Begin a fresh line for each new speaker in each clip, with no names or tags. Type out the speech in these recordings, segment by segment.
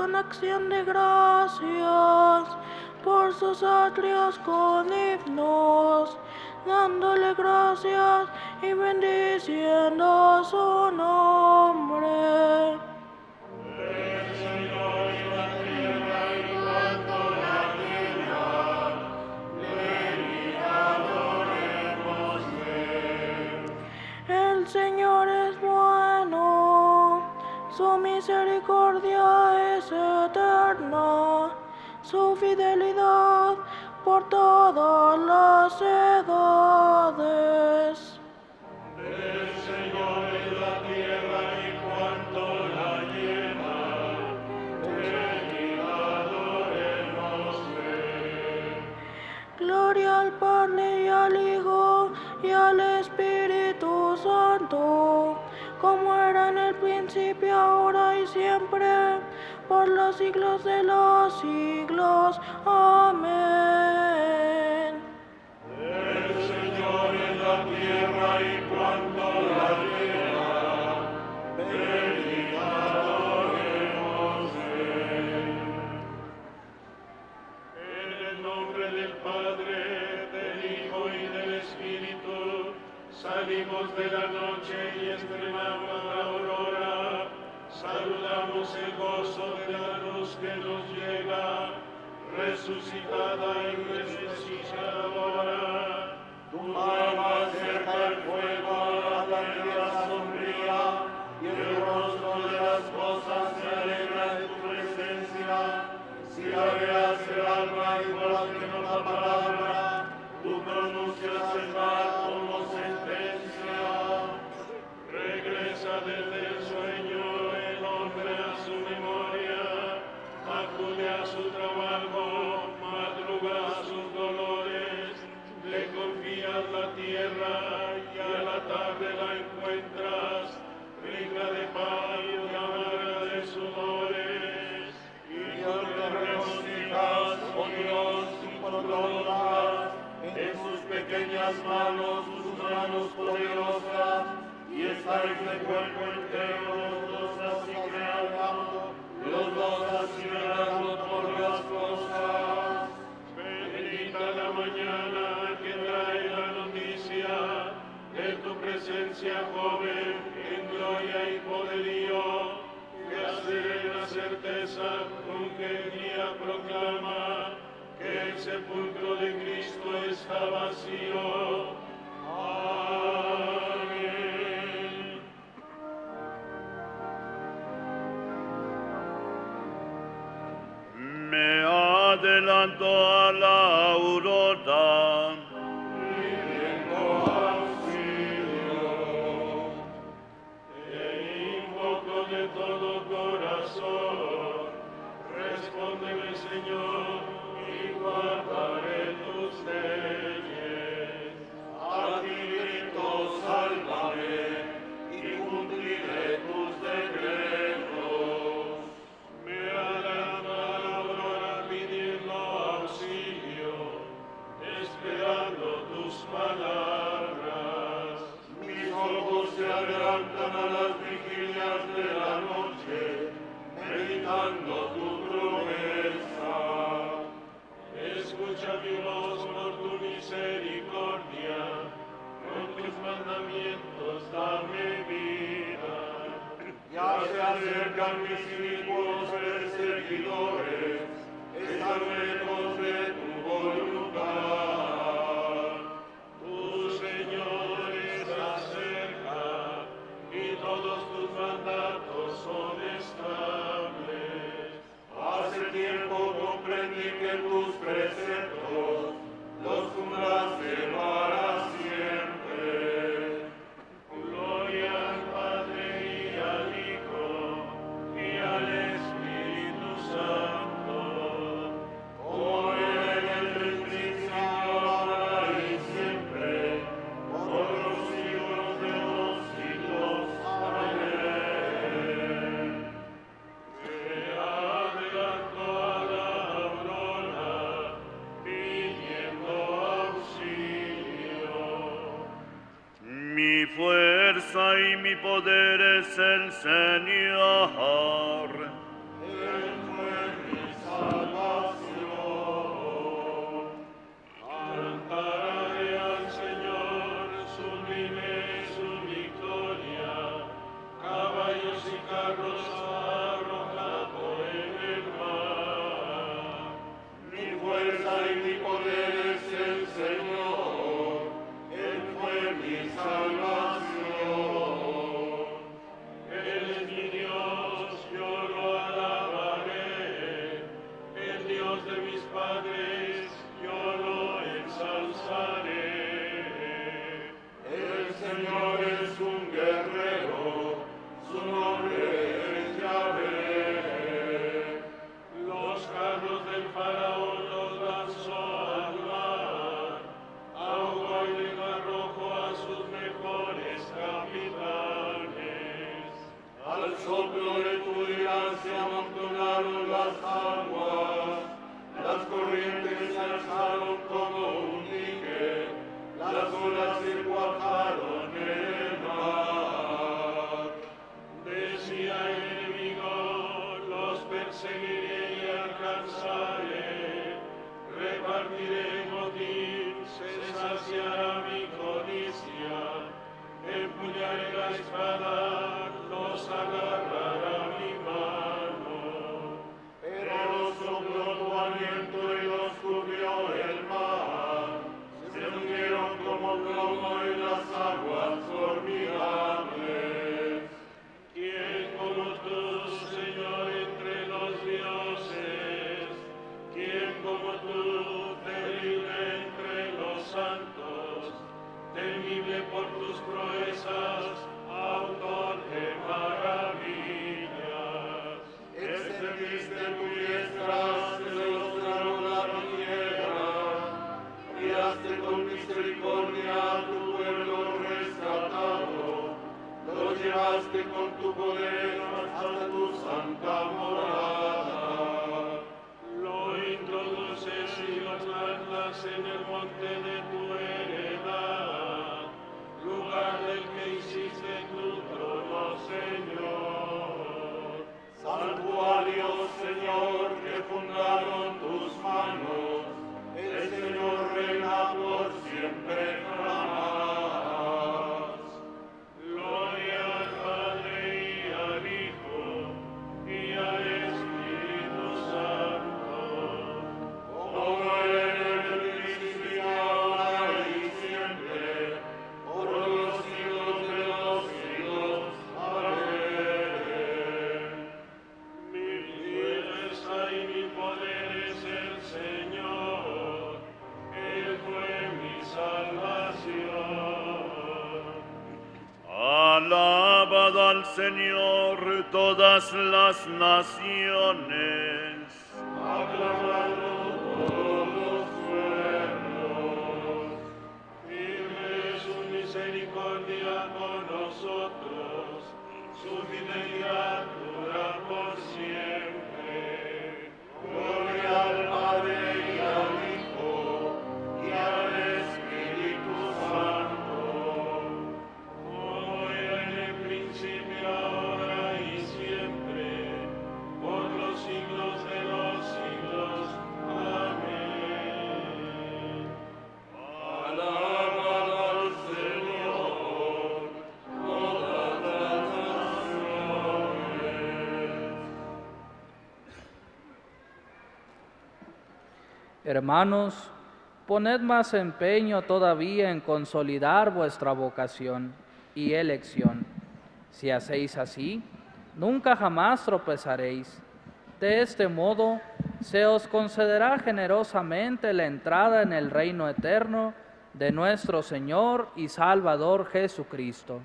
Puestos con acción de su fidelidad por todas las edades. Los siglos de los siglos. Amén.
En el nombre del Padre, del Hijo y del Espíritu, salimos de la noche y estrenamos la aurora. Saludamos nos llega, resucitada y resucitadora. Tu mano pequeñas manos, sus manos poderosas, y estáis de cuerpo entero, los dos así creando, los dos así todas las cosas. Bendita la mañana que trae la noticia de tu presencia, joven, en gloria y poderío, hace la certeza con que el día proclama que el sepulcro de Cristo salvatio. Amen.
Me adelanto a la aurora
Señor
todas las naciones.
Aclamando todos los pueblos, firme su misericordia con nosotros, su fidelidad.
Hermanos, poned más empeño todavía en consolidar vuestra vocación y elección. Si hacéis así, nunca jamás tropezaréis. De este modo, se os concederá generosamente la entrada en el reino eterno de nuestro Señor y Salvador Jesucristo.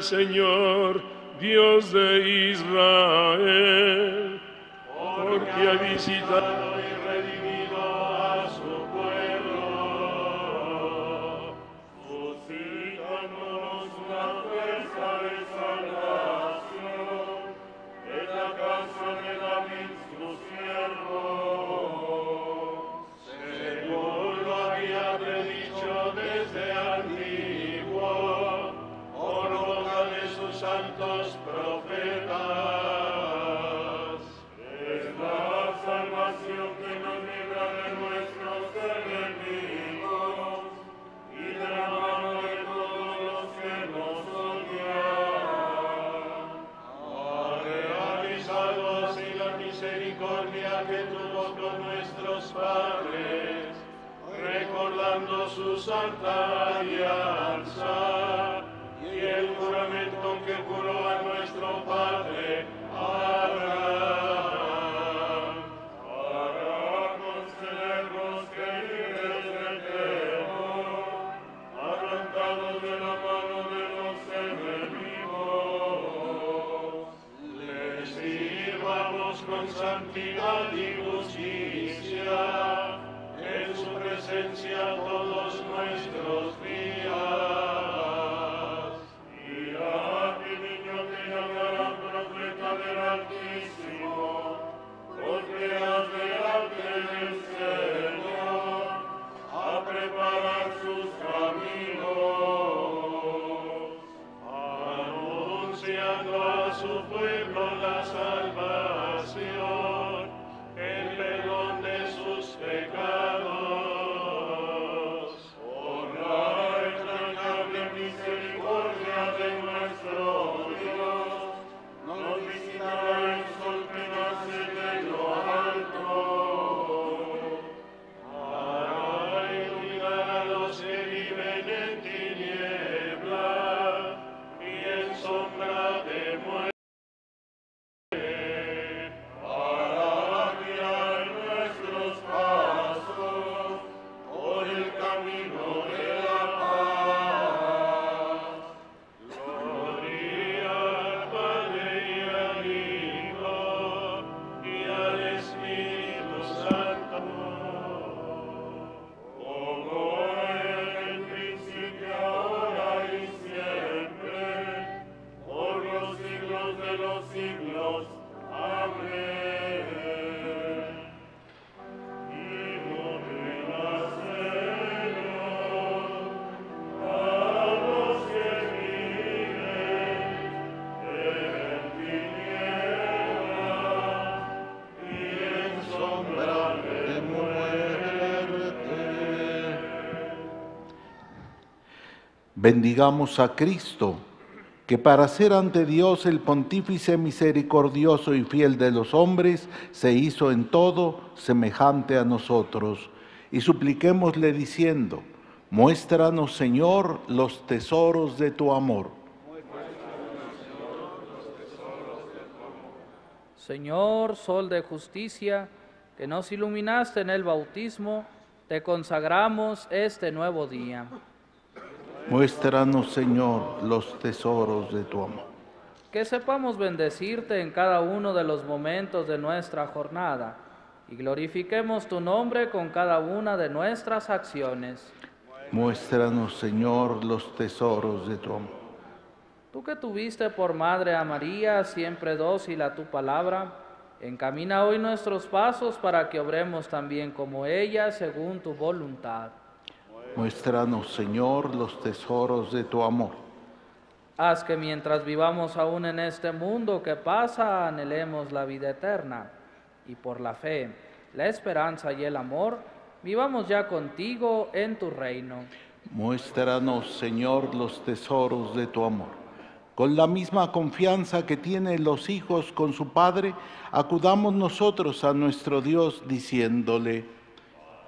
Señor.
Bendigamos a Cristo, que para ser ante Dios el pontífice misericordioso y fiel de los hombres, se hizo en todo semejante a nosotros. Y supliquémosle diciendo, muéstranos Señor los tesoros de tu amor.
Señor, Sol de justicia, que nos iluminaste en el bautismo, te consagramos este nuevo día.
Muéstranos, Señor, los tesoros de tu amor.
Que sepamos bendecirte en cada uno de los momentos de nuestra jornada y glorifiquemos tu nombre con cada una de nuestras acciones.
Muéstranos, Señor, los tesoros de tu amor.
Tú que tuviste por madre a María, siempre dócil a tu palabra, encamina hoy nuestros pasos para que obremos también como ella, según tu voluntad.
Muéstranos, Señor, los tesoros de tu amor.
Haz que mientras vivamos aún en este mundo que pasa, anhelemos la vida eterna y por la fe, la esperanza y el amor, vivamos ya contigo en tu reino.
Muéstranos, Señor, los tesoros de tu amor. Con la misma confianza que tienen los hijos con su Padre, acudamos nosotros a nuestro Dios diciéndole,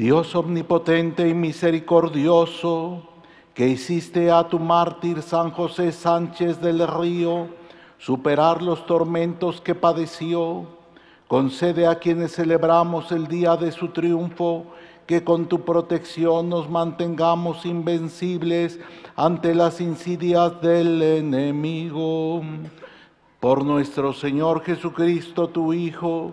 Dios omnipotente y misericordioso, que hiciste a tu mártir San José Sánchez del Río superar los tormentos que padeció, concede a quienes celebramos el día de su triunfo que con tu protección nos mantengamos invencibles ante las insidias del enemigo. Por nuestro Señor Jesucristo, tu Hijo,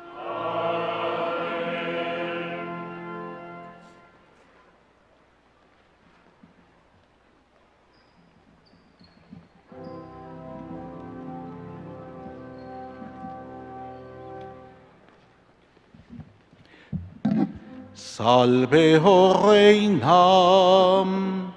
Salve, oh Reina.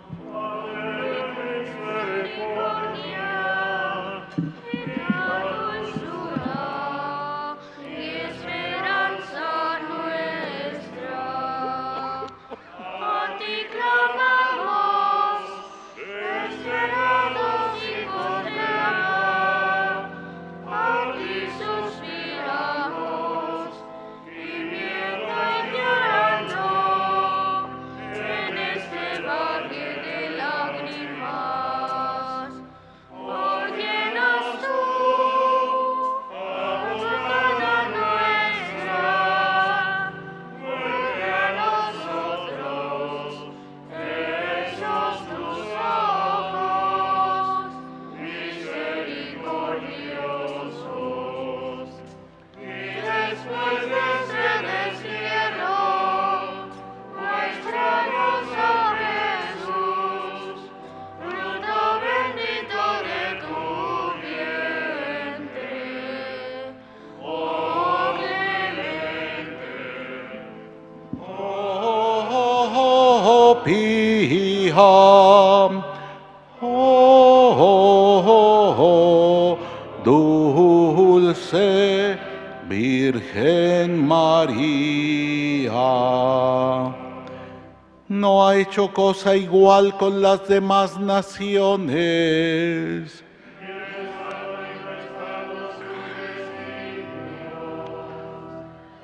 Hecho cosa igual con las demás naciones.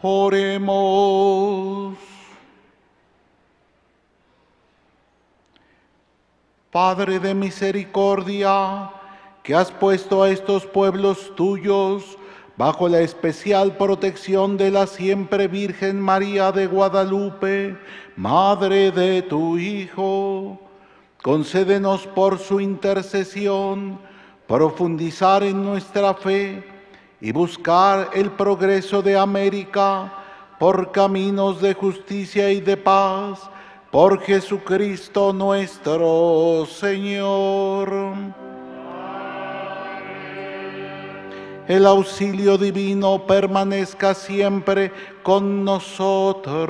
Oremos. Padre de misericordia, que has puesto a estos pueblos tuyos bajo la especial protección de la siempre Virgen María de Guadalupe, Madre de tu Hijo. Concédenos por su intercesión profundizar en nuestra fe y buscar el progreso de América por caminos de justicia y de paz, por Jesucristo nuestro Señor. El auxilio divino permanezca siempre con nosotros.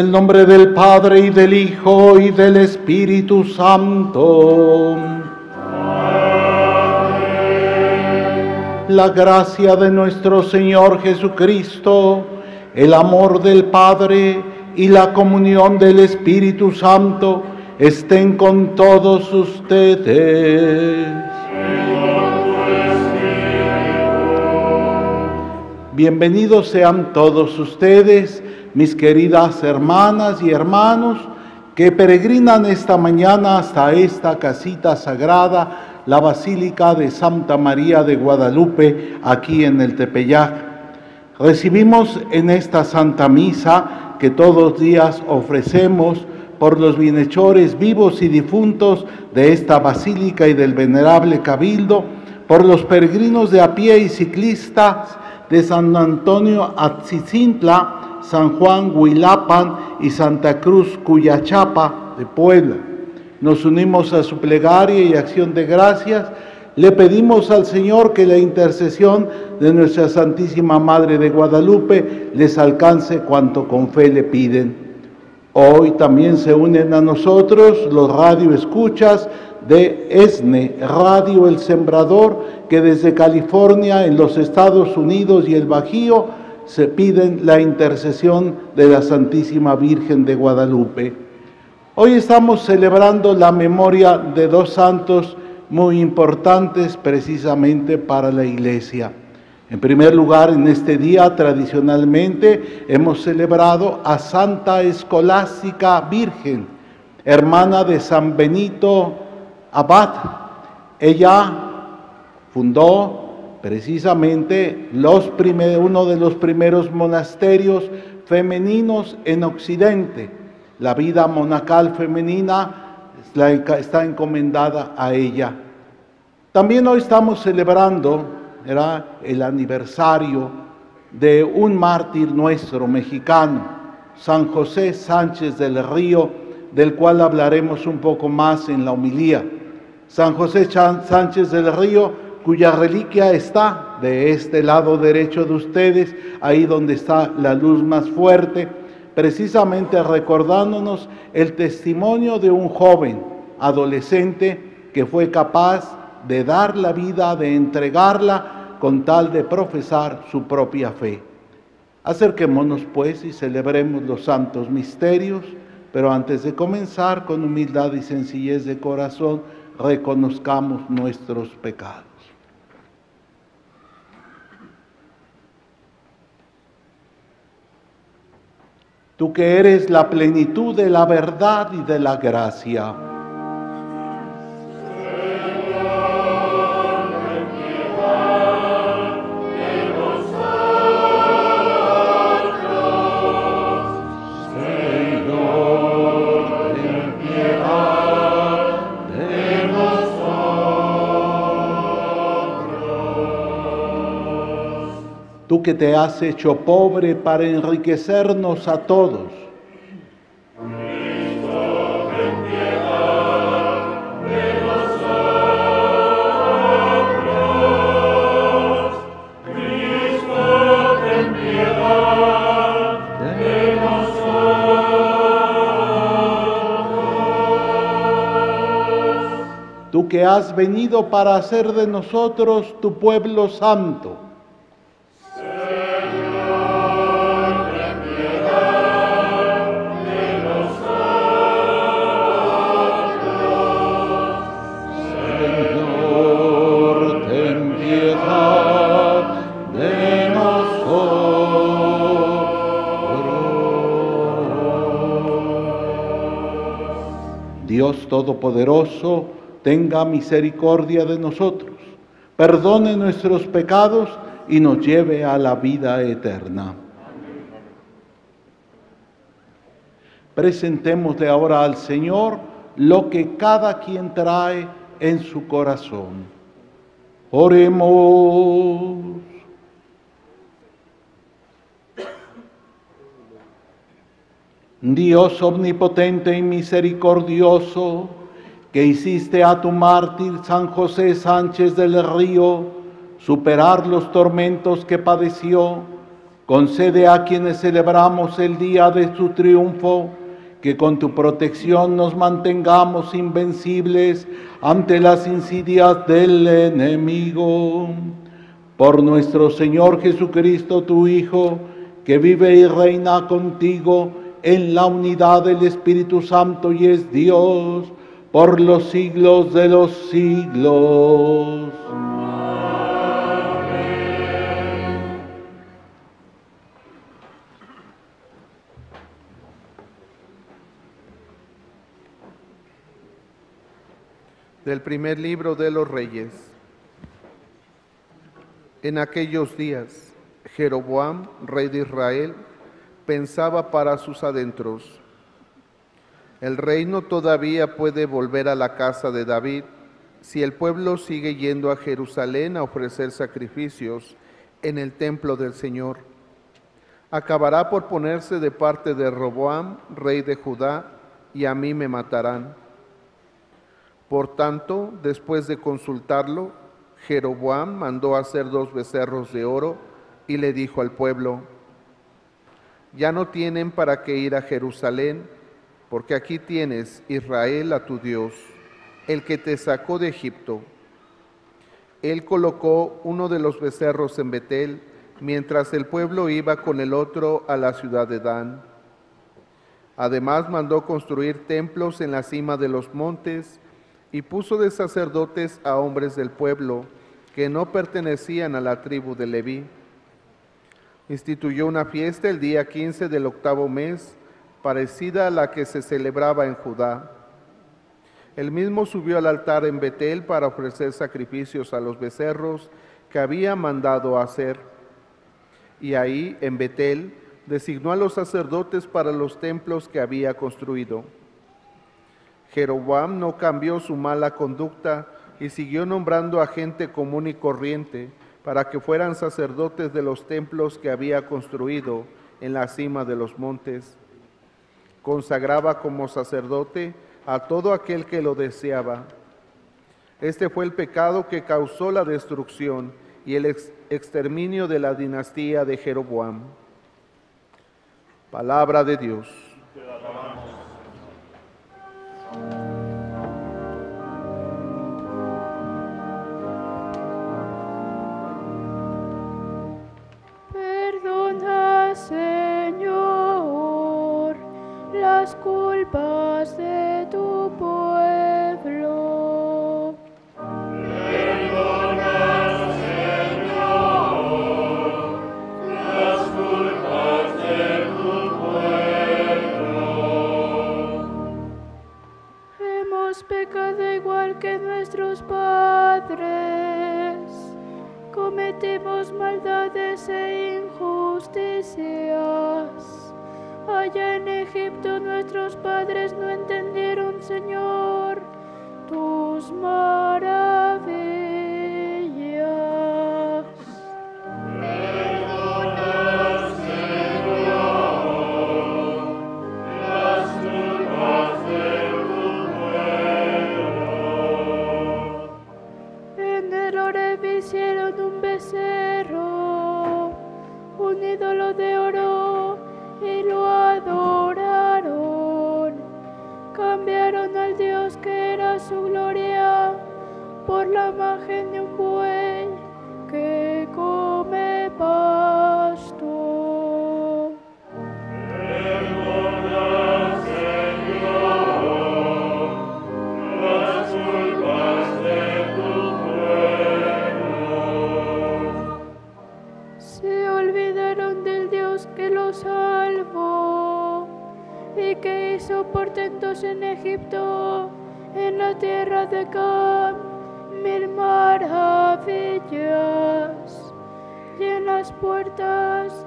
El nombre del Padre y del Hijo y del Espíritu Santo. La gracia de nuestro Señor Jesucristo, el amor del Padre y la comunión del Espíritu Santo estén con todos ustedes. Bienvenidos sean todos ustedes, mis queridas hermanas y hermanos, que peregrinan esta mañana hasta esta casita sagrada, la Basílica de Santa María de Guadalupe, aquí en el Tepeyac. Recibimos en esta Santa Misa que todos días ofrecemos por los bienhechores vivos y difuntos de esta basílica y del venerable cabildo, por los peregrinos de a pie y ciclistas de San Antonio Atzicintla, San Juan Huilapan y Santa Cruz Cuyachapa de Puebla. Nos unimos a su plegaria y acción de gracias. Le pedimos al Señor que la intercesión de nuestra Santísima Madre de Guadalupe les alcance cuanto con fe le piden. Hoy también se unen a nosotros los radioescuchas de ESNE, Radio El Sembrador, que desde California, en los Estados Unidos y el Bajío, se piden la intercesión de la Santísima Virgen de Guadalupe. Hoy estamos celebrando la memoria de dos santos muy importantes precisamente para la Iglesia. En primer lugar, en este día tradicionalmente hemos celebrado a Santa Escolástica Virgen, hermana de San Benito Abad. Ella fundó precisamente uno de los primeros monasterios femeninos en Occidente. La vida monacal femenina está encomendada a ella. También hoy estamos celebrando el aniversario de un mártir nuestro mexicano, San José Sánchez del Río, del cual hablaremos un poco más en la homilía. San José Sánchez del Río, cuya reliquia está de este lado derecho de ustedes, ahí donde está la luz más fuerte, precisamente recordándonos el testimonio de un joven adolescente que fue capaz de dar la vida, de entregarla con tal de profesar su propia fe. Acerquémonos pues y celebremos los santos misterios, pero antes de comenzar, con humildad y sencillez de corazón, reconozcamos nuestros pecados. Tú que eres la plenitud de la verdad y de la gracia. Tú que te has hecho pobre para enriquecernos a todos. Tú que has venido para hacer de nosotros tu pueblo santo. Todopoderoso, tenga misericordia de nosotros, perdone nuestros pecados y nos lleve a la vida eterna. Presentémosle ahora al Señor lo que cada quien trae en su corazón. Oremos. Dios omnipotente y misericordioso, que hiciste a tu mártir San José Sánchez del Río superar los tormentos que padeció, concede a quienes celebramos el día de su triunfo, que con tu protección nos mantengamos invencibles ante las insidias del enemigo. Por nuestro Señor Jesucristo, tu Hijo, que vive y reina contigo, en la unidad del Espíritu Santo y es Dios por los siglos de los siglos.
Del primer libro de los reyes. En aquellos días, Jeroboam, rey de Israel, pensaba para sus adentros. El reino todavía puede volver a la casa de David si el pueblo sigue yendo a Jerusalén a ofrecer sacrificios en el templo del Señor. Acabará por ponerse de parte de Roboam, rey de Judá, y a mí me matarán. Por tanto, después de consultarlo, Jeroboam mandó hacer dos becerros de oro y le dijo al pueblo, ya no tienen para qué ir a Jerusalén, porque aquí tienes Israel a tu Dios, el que te sacó de Egipto. Él colocó uno de los becerros en Betel, mientras el pueblo iba con el otro a la ciudad de Dan. Además mandó construir templos en la cima de los montes y puso de sacerdotes a hombres del pueblo que no pertenecían a la tribu de Leví instituyó una fiesta el día 15 del octavo mes, parecida a la que se celebraba en Judá. Él mismo subió al altar en Betel para ofrecer sacrificios a los becerros que había mandado hacer. Y ahí, en Betel, designó a los sacerdotes para los templos que había construido. Jeroboam no cambió su mala conducta y siguió nombrando a gente común y corriente para que fueran sacerdotes de los templos que había construido en la cima de los montes. Consagraba como sacerdote a todo aquel que lo deseaba. Este fue el pecado que causó la destrucción y el exterminio de la dinastía de Jeroboam. Palabra de Dios.
Culpas de tu pueblo.
Perdona, Señor, las culpas de tu pueblo.
Hemos pecado igual que nuestros padres. Cometemos maldades e Allá en Egipto nuestros padres no entendieron, Señor, tus maravillas. Cambiaron al Dios que era su gloria por la imagen de un buey que
en Egipto, en la tierra de Cam, mil maravillas. Y en las puertas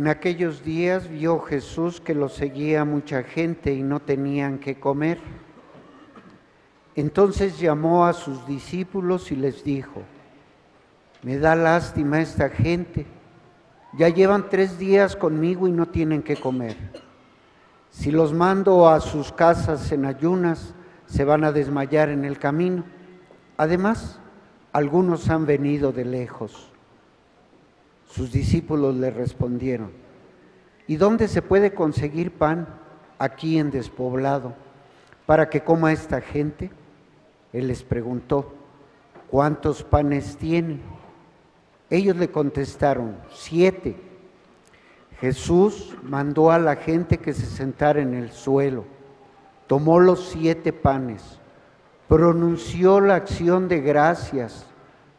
En aquellos días vio Jesús que lo seguía mucha gente y no tenían que comer. Entonces llamó a sus discípulos y les dijo, me da lástima esta gente, ya llevan tres días conmigo y no tienen que comer. Si los mando a sus casas en ayunas, se van a desmayar en el camino. Además, algunos han venido de lejos. Sus discípulos le respondieron, ¿y dónde se puede conseguir pan aquí en despoblado para que coma esta gente? Él les preguntó, ¿cuántos panes tienen? Ellos le contestaron, siete. Jesús mandó a la gente que se sentara en el suelo, tomó los siete panes, pronunció la acción de gracias,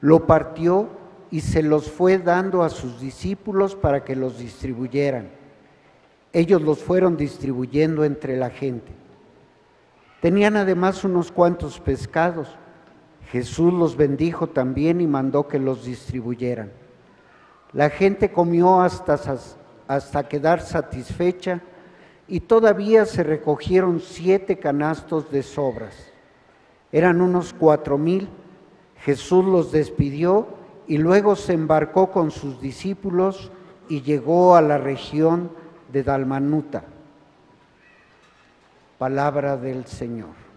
lo partió y se los fue dando a sus discípulos para que los distribuyeran. Ellos los fueron distribuyendo entre la gente. Tenían además unos cuantos pescados. Jesús los bendijo también y mandó que los distribuyeran. La gente comió hasta, hasta quedar satisfecha y todavía se recogieron siete canastos de sobras. Eran unos cuatro mil. Jesús los despidió y luego se embarcó con sus discípulos y llegó a la región de Dalmanuta. Palabra del Señor.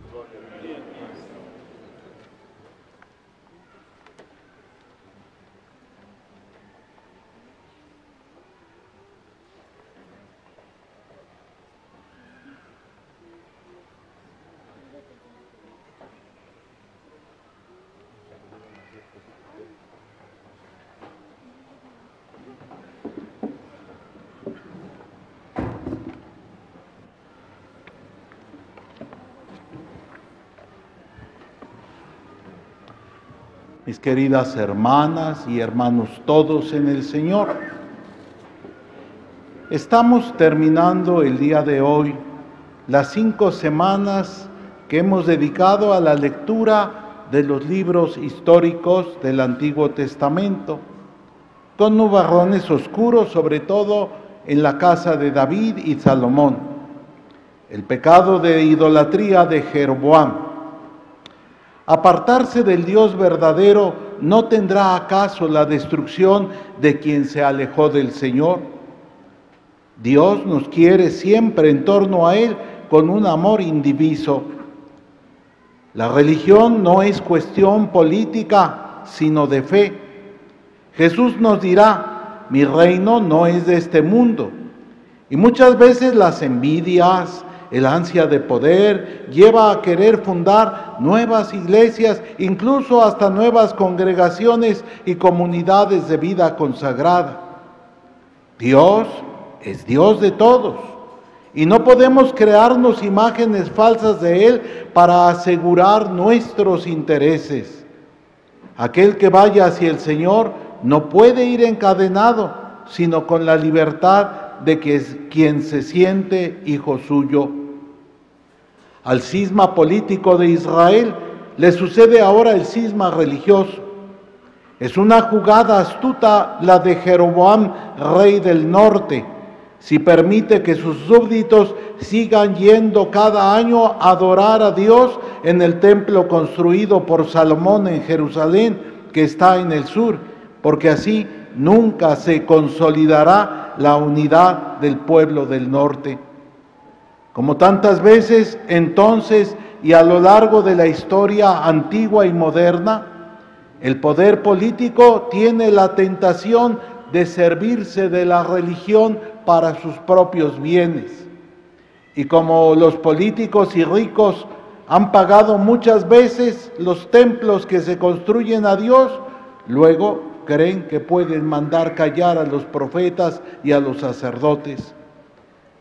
Mis queridas hermanas y hermanos todos en el Señor. Estamos terminando el día de hoy las cinco semanas que hemos dedicado a la lectura de los libros históricos del Antiguo Testamento, con nubarrones oscuros, sobre todo en la casa de David y Salomón, el pecado de idolatría de Jeroboam. Apartarse del Dios verdadero no tendrá acaso la destrucción de quien se alejó del Señor. Dios nos quiere siempre en torno a Él con un amor indiviso. La religión no es cuestión política, sino de fe. Jesús nos dirá, mi reino no es de este mundo. Y muchas veces las envidias, el ansia de poder lleva a querer fundar nuevas iglesias, incluso hasta nuevas congregaciones y comunidades de vida consagrada. Dios es Dios de todos y no podemos crearnos imágenes falsas de Él para asegurar nuestros intereses. Aquel que vaya hacia el Señor no puede ir encadenado, sino con la libertad de que es quien se siente hijo suyo. Al cisma político de Israel le sucede ahora el cisma religioso. Es una jugada astuta la de Jeroboam, rey del norte, si permite que sus súbditos sigan yendo cada año a adorar a Dios en el templo construido por Salomón en Jerusalén, que está en el sur, porque así nunca se consolidará la unidad del pueblo del norte. Como tantas veces entonces y a lo largo de la historia antigua y moderna, el poder político tiene la tentación de servirse de la religión para sus propios bienes. Y como los políticos y ricos han pagado muchas veces los templos que se construyen a Dios, luego creen que pueden mandar callar a los profetas y a los sacerdotes.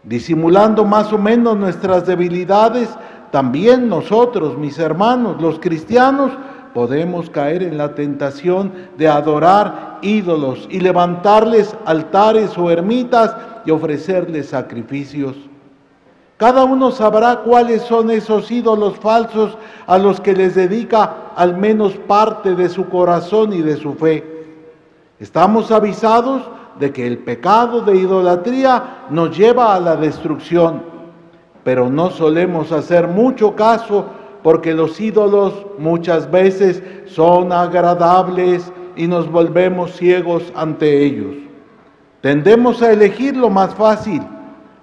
Disimulando más o menos nuestras debilidades, también nosotros, mis hermanos, los cristianos, podemos caer en la tentación de adorar ídolos y levantarles altares o ermitas y ofrecerles sacrificios. Cada uno sabrá cuáles son esos ídolos falsos a los que les dedica al menos parte de su corazón y de su fe. Estamos avisados de que el pecado de idolatría nos lleva a la destrucción, pero no solemos hacer mucho caso porque los ídolos muchas veces son agradables y nos volvemos ciegos ante ellos. Tendemos a elegir lo más fácil,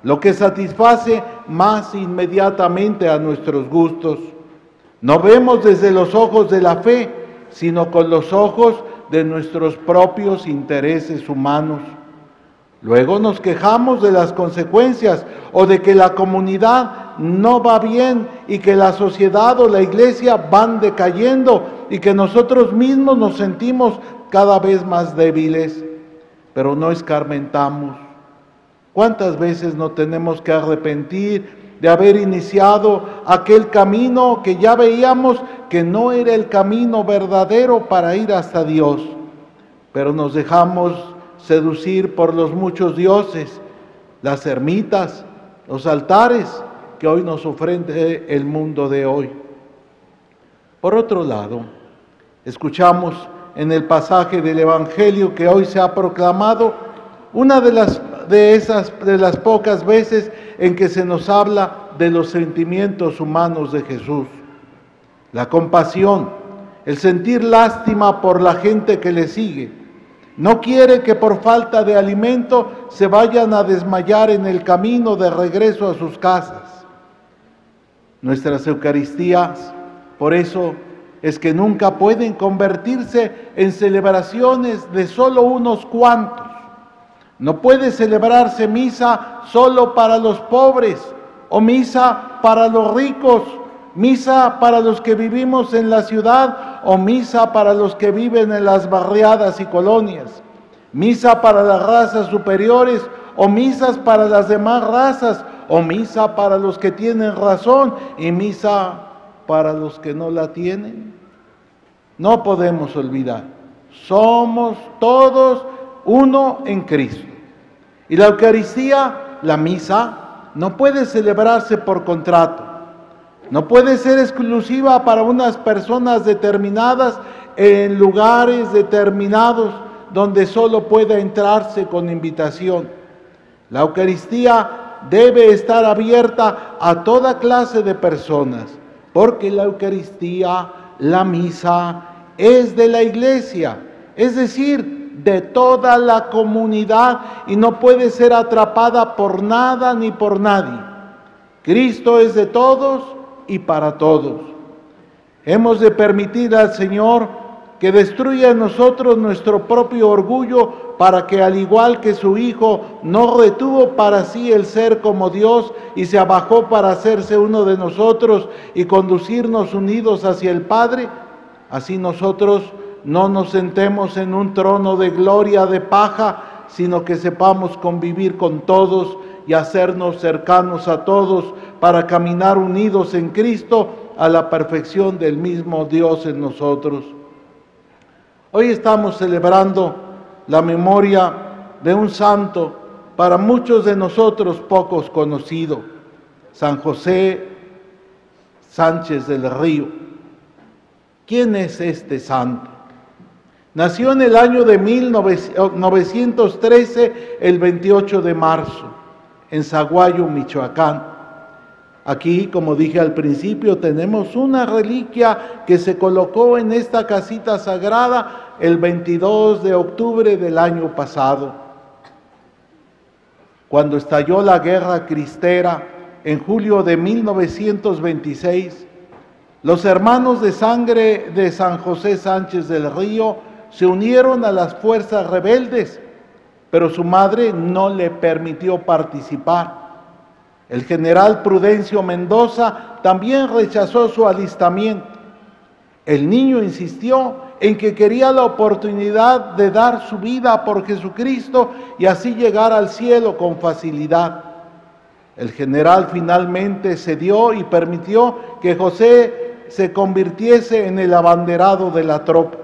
lo que satisface más inmediatamente a nuestros gustos. No vemos desde los ojos de la fe, sino con los ojos de nuestros propios intereses humanos. Luego nos quejamos de las consecuencias o de que la comunidad no va bien y que la sociedad o la iglesia van decayendo y que nosotros mismos nos sentimos cada vez más débiles, pero no escarmentamos. ¿Cuántas veces no tenemos que arrepentir de haber iniciado aquel camino que ya veíamos que no era el camino verdadero para ir hasta Dios? Pero nos dejamos seducir por los muchos dioses, las ermitas, los altares que hoy nos ofrece el mundo de hoy. Por otro lado, escuchamos en el pasaje del Evangelio que hoy se ha proclamado una de las de esas de las pocas veces en que se nos habla de los sentimientos humanos de Jesús. La compasión, el sentir lástima por la gente que le sigue, no quiere que por falta de alimento se vayan a desmayar en el camino de regreso a sus casas. Nuestras Eucaristías, por eso, es que nunca pueden convertirse en celebraciones de solo unos cuantos. No puede celebrarse misa solo para los pobres o misa para los ricos misa para los que vivimos en la ciudad o misa para los que viven en las barriadas y colonias, misa para las razas superiores o misas para las demás razas o misa para los que tienen razón y misa para los que no la tienen. No podemos olvidar, somos todos uno en Cristo. Y la Eucaristía, la misa, no puede celebrarse por contrato. No puede ser exclusiva para unas personas determinadas en lugares determinados donde solo pueda entrarse con invitación. La Eucaristía debe estar abierta a toda clase de personas, porque la Eucaristía, la misa, es de la iglesia, es decir, de toda la comunidad y no puede ser atrapada por nada ni por nadie. Cristo es de todos y para todos. Hemos de permitir al Señor que destruya en nosotros nuestro propio orgullo para que al igual que su Hijo no retuvo para sí el ser como Dios y se abajó para hacerse uno de nosotros y conducirnos unidos hacia el Padre, así nosotros no nos sentemos en un trono de gloria de paja, sino que sepamos convivir con todos y hacernos cercanos a todos para caminar unidos en Cristo a la perfección del mismo Dios en nosotros. Hoy estamos celebrando la memoria de un santo para muchos de nosotros pocos conocido, San José Sánchez del Río. ¿Quién es este santo? Nació en el año de 1913, el 28 de marzo, en Zaguayo, Michoacán. Aquí, como dije al principio, tenemos una reliquia que se colocó en esta casita sagrada el 22 de octubre del año pasado. Cuando estalló la guerra cristera en julio de 1926, los hermanos de sangre de San José Sánchez del Río se unieron a las fuerzas rebeldes, pero su madre no le permitió participar. El general Prudencio Mendoza también rechazó su alistamiento. El niño insistió en que quería la oportunidad de dar su vida por Jesucristo y así llegar al cielo con facilidad. El general finalmente cedió y permitió que José se convirtiese en el abanderado de la tropa.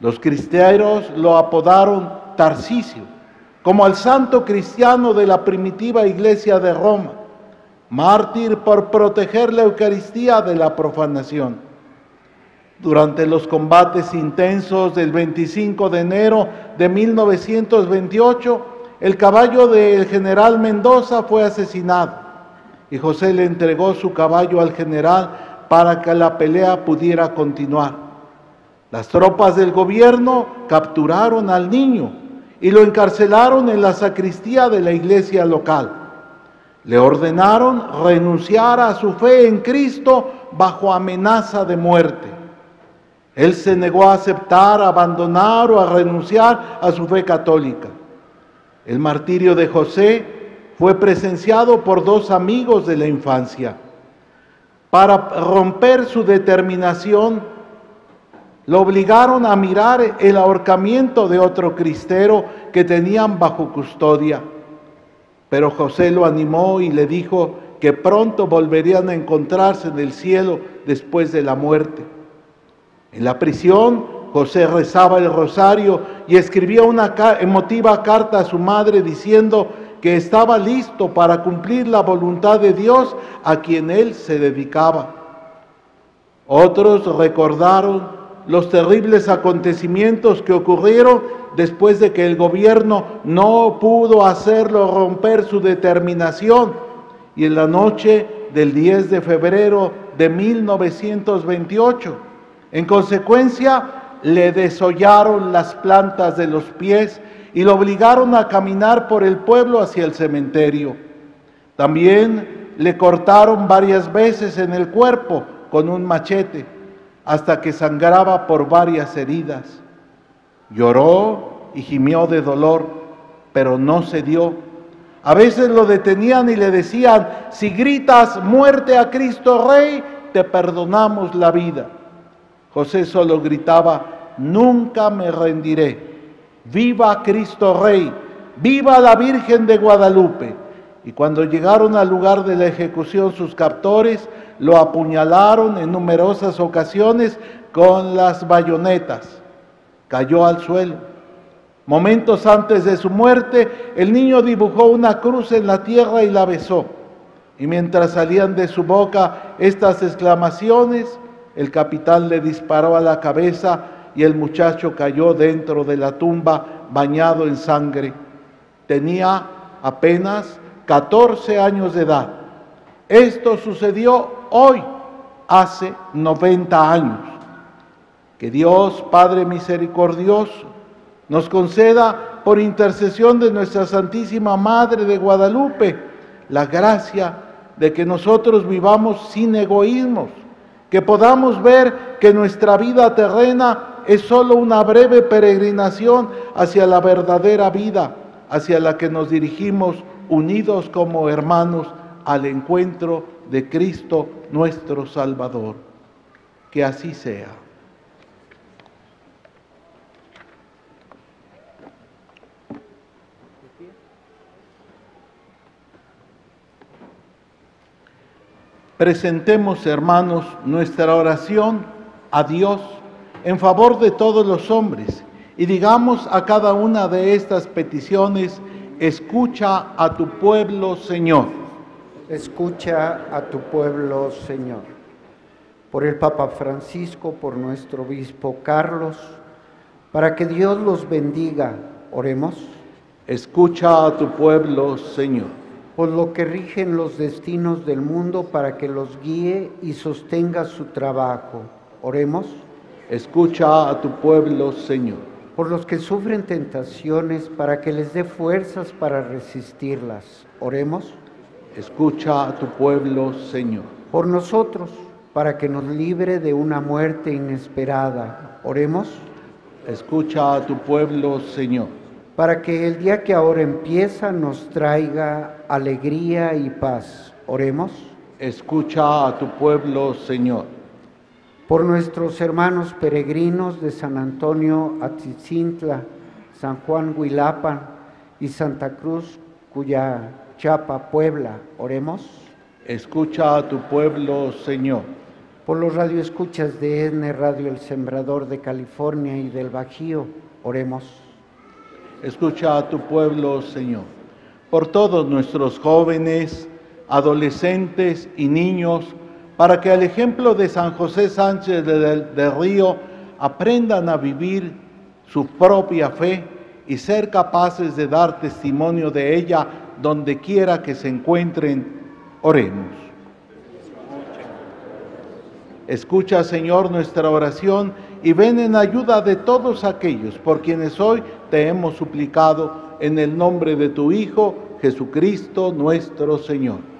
Los cristianos lo apodaron Tarcisio como al santo cristiano de la primitiva iglesia de Roma, mártir por proteger la Eucaristía de la profanación. Durante los combates intensos del 25 de enero de 1928, el caballo del general Mendoza fue asesinado y José le entregó su caballo al general para que la pelea pudiera continuar. Las tropas del gobierno capturaron al niño y lo encarcelaron en la sacristía de la iglesia local. Le ordenaron renunciar a su fe en Cristo bajo amenaza de muerte. Él se negó a aceptar, a abandonar o a renunciar a su fe católica. El martirio de José fue presenciado por dos amigos de la infancia. Para romper su determinación, lo obligaron a mirar el ahorcamiento de otro cristero que tenían bajo custodia. Pero José lo animó y le dijo que pronto volverían a encontrarse en el cielo después de la muerte. En la prisión, José rezaba el rosario y escribía una emotiva carta a su madre diciendo que estaba listo para cumplir la voluntad de Dios a quien él se dedicaba. Otros recordaron los terribles acontecimientos que ocurrieron después de que el gobierno no pudo hacerlo romper su determinación y en la noche del 10 de febrero de 1928. En consecuencia, le desollaron las plantas de los pies y lo obligaron a caminar por el pueblo hacia el cementerio. También le cortaron varias veces en el cuerpo con un machete hasta que sangraba por varias heridas. Lloró y gimió de dolor, pero no se dio. A veces lo detenían y le decían, si gritas muerte a Cristo Rey, te perdonamos la vida. José solo gritaba, nunca me rendiré. Viva Cristo Rey, viva la Virgen de Guadalupe. Y cuando llegaron al lugar de la ejecución sus captores, lo apuñalaron en numerosas ocasiones con las bayonetas. Cayó al suelo. Momentos antes de su muerte, el niño dibujó una cruz en la tierra y la besó. Y mientras salían de su boca estas exclamaciones, el capitán le disparó a la cabeza y el muchacho cayó dentro de la tumba bañado en sangre. Tenía apenas 14 años de edad. Esto sucedió hoy, hace 90 años. Que Dios, Padre misericordioso, nos conceda por intercesión de nuestra Santísima Madre de Guadalupe la gracia de que nosotros vivamos sin egoísmos, que podamos ver que nuestra vida terrena es solo una breve peregrinación hacia la verdadera vida, hacia la que nos dirigimos unidos como hermanos al encuentro de Cristo nuestro Salvador. Que así sea. Presentemos, hermanos, nuestra oración a Dios en favor de todos los hombres y digamos a cada una de estas peticiones, escucha a tu pueblo, Señor.
Escucha a tu pueblo, Señor. Por el Papa Francisco, por nuestro obispo Carlos, para que Dios los bendiga, oremos.
Escucha a tu pueblo, Señor
por lo que rigen los destinos del mundo para que los guíe y sostenga su trabajo. Oremos.
Escucha a tu pueblo, Señor.
Por los que sufren tentaciones para que les dé fuerzas para resistirlas. Oremos.
Escucha a tu pueblo, Señor.
Por nosotros, para que nos libre de una muerte inesperada. Oremos.
Escucha a tu pueblo, Señor
para que el día que ahora empieza nos traiga alegría y paz. Oremos.
Escucha a tu pueblo, Señor.
Por nuestros hermanos peregrinos de San Antonio Atizintla, San Juan Huilapan y Santa Cruz, cuya Chapa, Puebla, oremos.
Escucha a tu pueblo, Señor.
Por los radioescuchas de ESNE Radio El Sembrador de California y del Bajío, oremos
Escucha a tu pueblo, Señor. Por todos nuestros jóvenes, adolescentes y niños, para que al ejemplo de San José Sánchez de, Río aprendan a vivir su propia fe y ser capaces de dar testimonio de ella donde quiera que se encuentren. Oremos. Escucha, Señor, nuestra oración y ven en ayuda de todos aquellos por quienes hoy te hemos suplicado en el nombre de tu Hijo, Jesucristo nuestro Señor.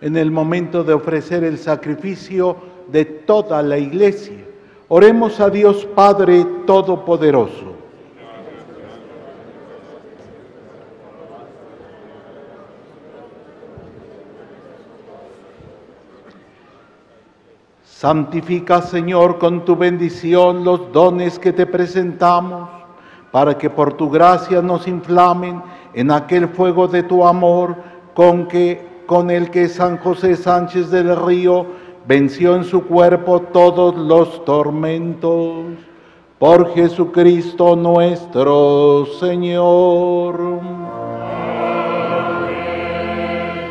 En el momento de ofrecer el sacrificio de toda la iglesia. Oremos a Dios Padre Todopoderoso. Santifica, Señor, con tu bendición los dones que te presentamos, para que por tu gracia nos inflamen en aquel fuego de tu amor con, que, con el que San José Sánchez del Río venció en su cuerpo todos los tormentos. Por Jesucristo nuestro Señor.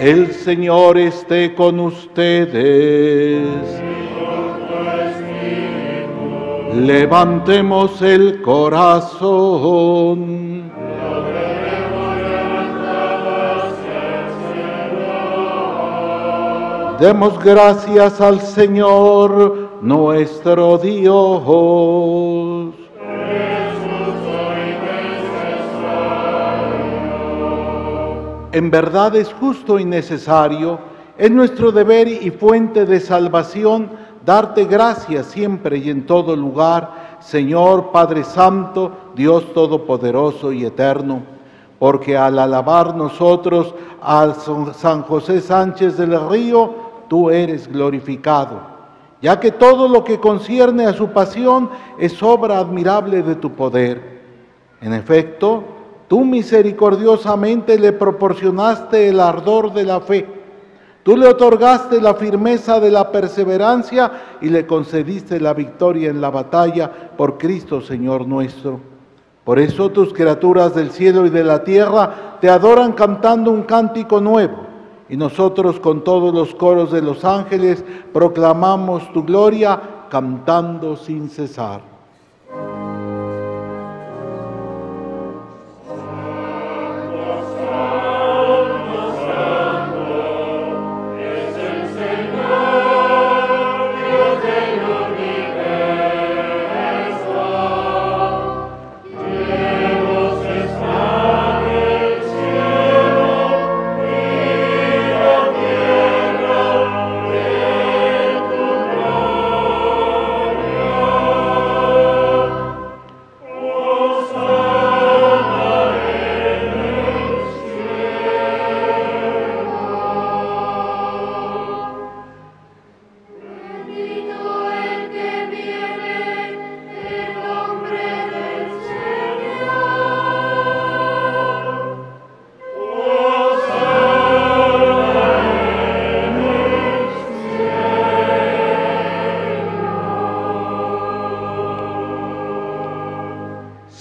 El Señor esté con ustedes. Levantemos el corazón. Demos gracias al Señor nuestro Dios. En verdad es justo y necesario, es nuestro deber y fuente de salvación darte gracias siempre y en todo lugar, Señor Padre Santo, Dios Todopoderoso y Eterno, porque al alabar nosotros a San José Sánchez del Río, tú eres glorificado, ya que todo lo que concierne a su pasión es obra admirable de tu poder. En efecto, tú misericordiosamente le proporcionaste el ardor de la fe Tú le otorgaste la firmeza de la perseverancia y le concediste la victoria en la batalla por Cristo Señor nuestro. Por eso tus criaturas del cielo y de la tierra te adoran cantando un cántico nuevo. Y nosotros con todos los coros de los ángeles proclamamos tu gloria cantando sin cesar.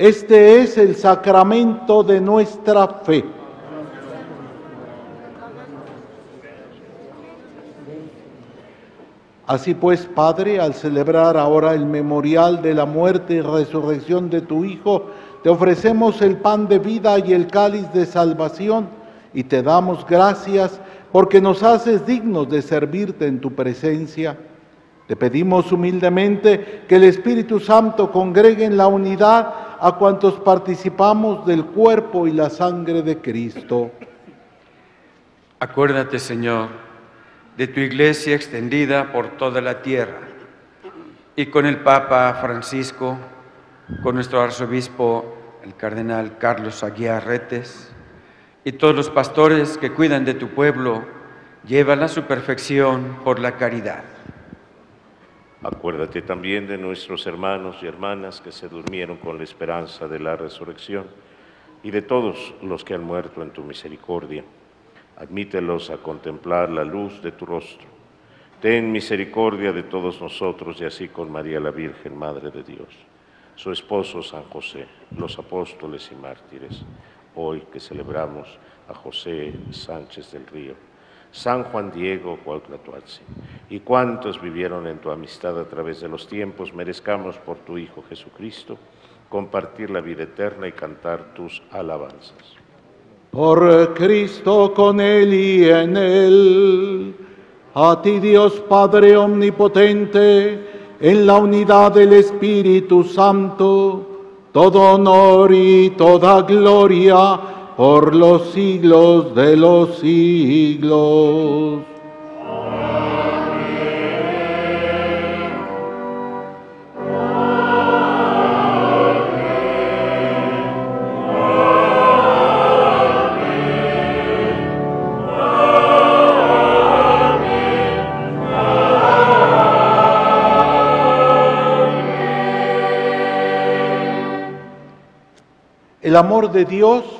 Este es el sacramento de nuestra fe. Así pues, Padre, al celebrar ahora el memorial de la muerte y resurrección de tu Hijo, te ofrecemos el pan de vida y el cáliz de salvación y te damos gracias porque nos haces dignos de servirte en tu presencia. Te pedimos humildemente que el Espíritu Santo congregue en la unidad a cuantos participamos del cuerpo y la sangre de Cristo.
Acuérdate, Señor, de tu iglesia extendida por toda la tierra y con el Papa Francisco, con nuestro arzobispo, el cardenal Carlos Aguiar Retes, y todos los pastores que cuidan de tu pueblo, llévala a su perfección por la caridad.
Acuérdate también de nuestros hermanos y hermanas que se durmieron con la esperanza de la resurrección y de todos los que han muerto en tu misericordia. Admítelos a contemplar la luz de tu rostro. Ten misericordia de todos nosotros y así con María la Virgen, Madre de Dios, su esposo San José, los apóstoles y mártires, hoy que celebramos a José Sánchez del Río, San Juan Diego Cuauhtlatoatzin, y cuantos vivieron en tu amistad a través de los tiempos, merezcamos por tu Hijo Jesucristo compartir la vida eterna y cantar tus alabanzas.
Por Cristo con Él y en Él, a ti Dios Padre Omnipotente, en la unidad del Espíritu Santo, todo honor y toda gloria por los siglos de los siglos. El amor de Dios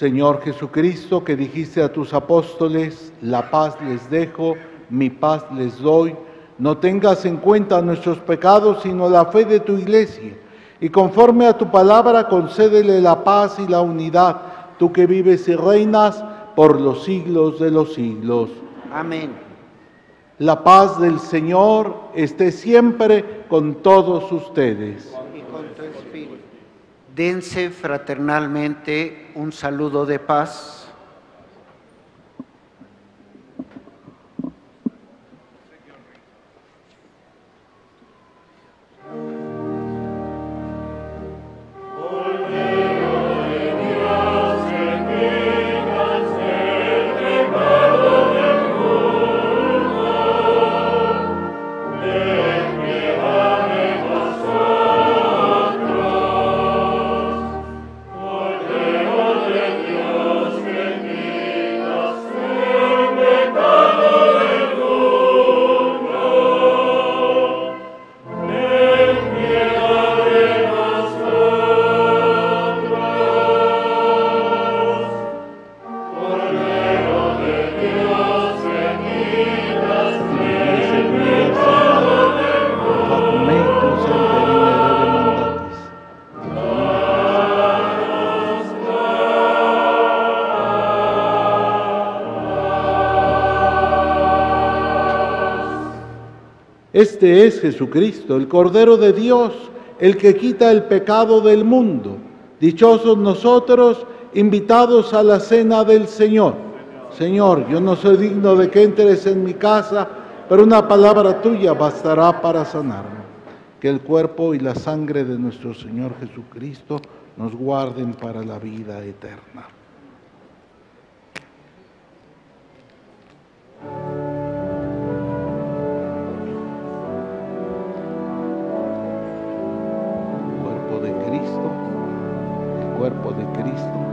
Señor Jesucristo, que dijiste a tus apóstoles, la paz les dejo, mi paz les doy, no tengas en cuenta nuestros pecados, sino la fe de tu iglesia. Y conforme a tu palabra, concédele la paz y la unidad, tú que vives y reinas por los siglos de los siglos.
Amén.
La paz del Señor esté siempre con todos ustedes.
Y con tu espíritu. Dense fraternalmente un saludo de paz.
Este es Jesucristo, el Cordero de Dios, el que quita el pecado del mundo. Dichosos nosotros, invitados a la cena del Señor. Señor, yo no soy digno de que entres en mi casa,
pero una palabra tuya bastará para sanarme. Que el cuerpo y la sangre de nuestro Señor Jesucristo nos guarden para la vida eterna. Cristo, el cuerpo de Cristo,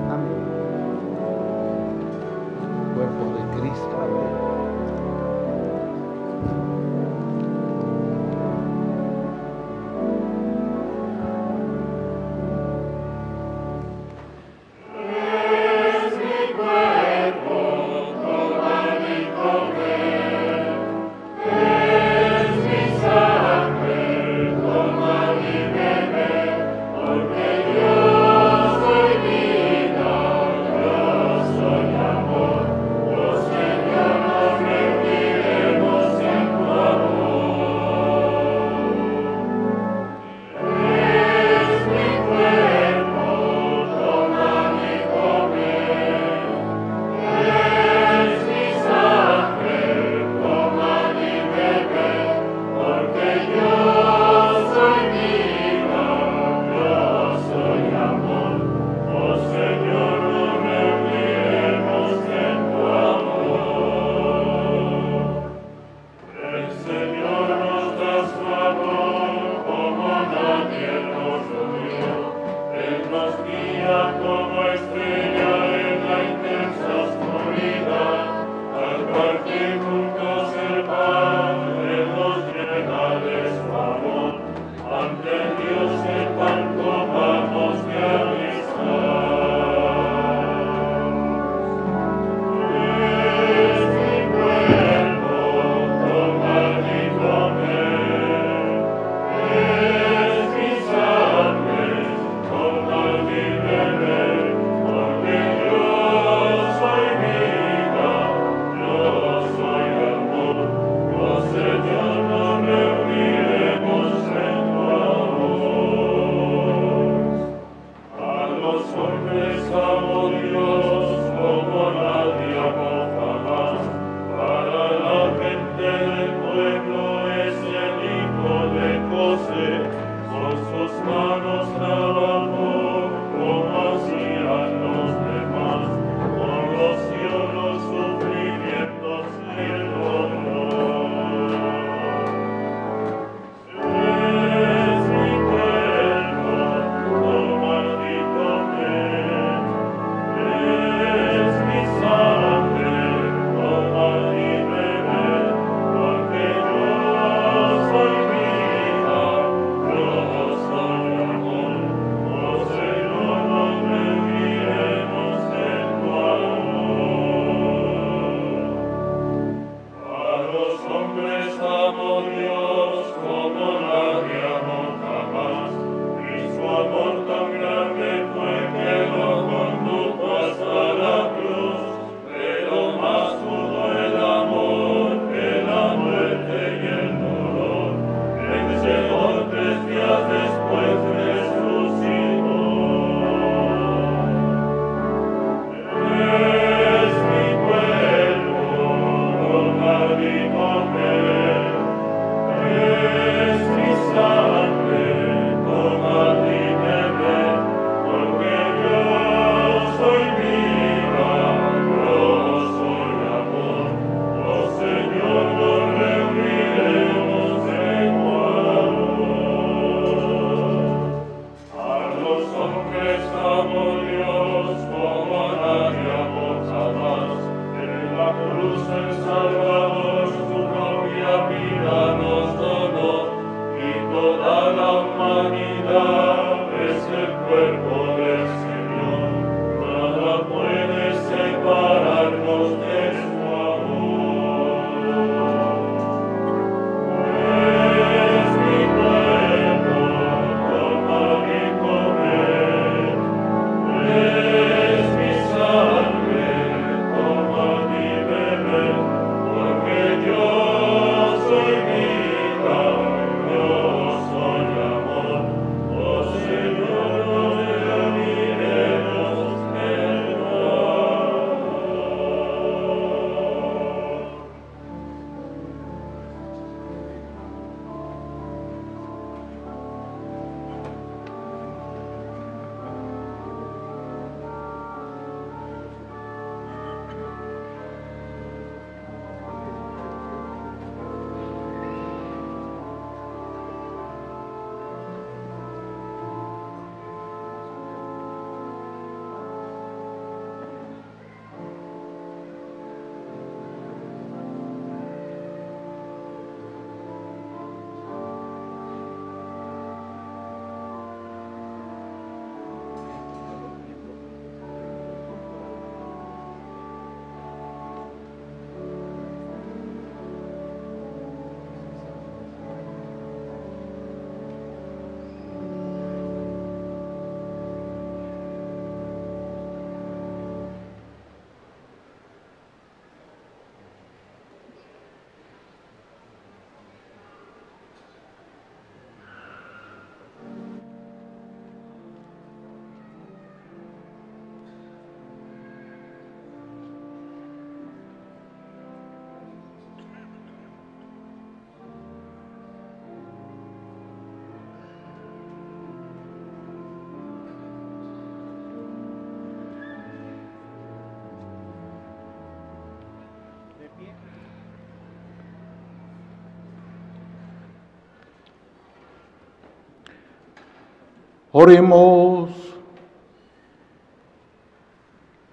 Oremos.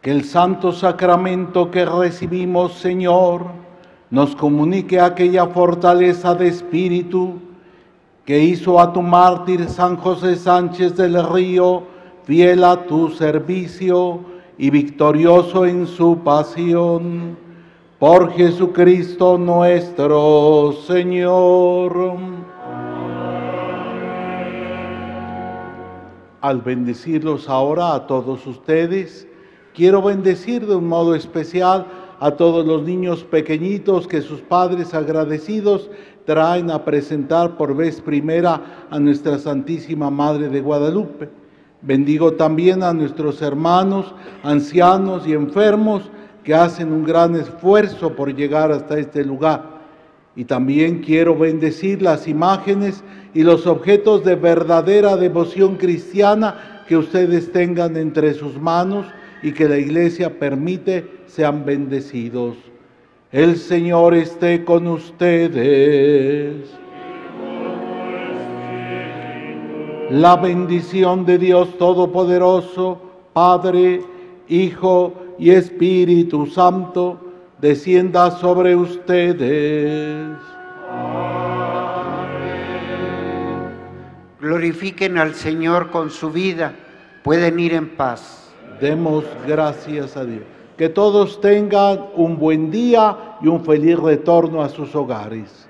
Que el santo sacramento que recibimos, Señor, nos comunique aquella fortaleza de espíritu que hizo a tu mártir San José Sánchez del Río fiel a tu servicio y victorioso en su pasión. Por Jesucristo nuestro Señor. Al bendecirlos ahora a todos ustedes, quiero bendecir de un modo especial a todos los niños pequeñitos que sus padres agradecidos traen a presentar por vez primera a nuestra Santísima Madre de Guadalupe. Bendigo también a nuestros hermanos, ancianos y enfermos que hacen un gran esfuerzo por llegar hasta este lugar. Y también quiero bendecir las imágenes y los objetos de verdadera devoción cristiana que ustedes tengan entre sus manos y que la iglesia permite sean bendecidos. El Señor esté con ustedes. La bendición de Dios Todopoderoso, Padre, Hijo y Espíritu Santo, descienda sobre ustedes.
Glorifiquen al Señor con su vida. Pueden ir en paz.
Demos gracias a Dios. Que todos tengan un buen día y un feliz retorno a sus hogares.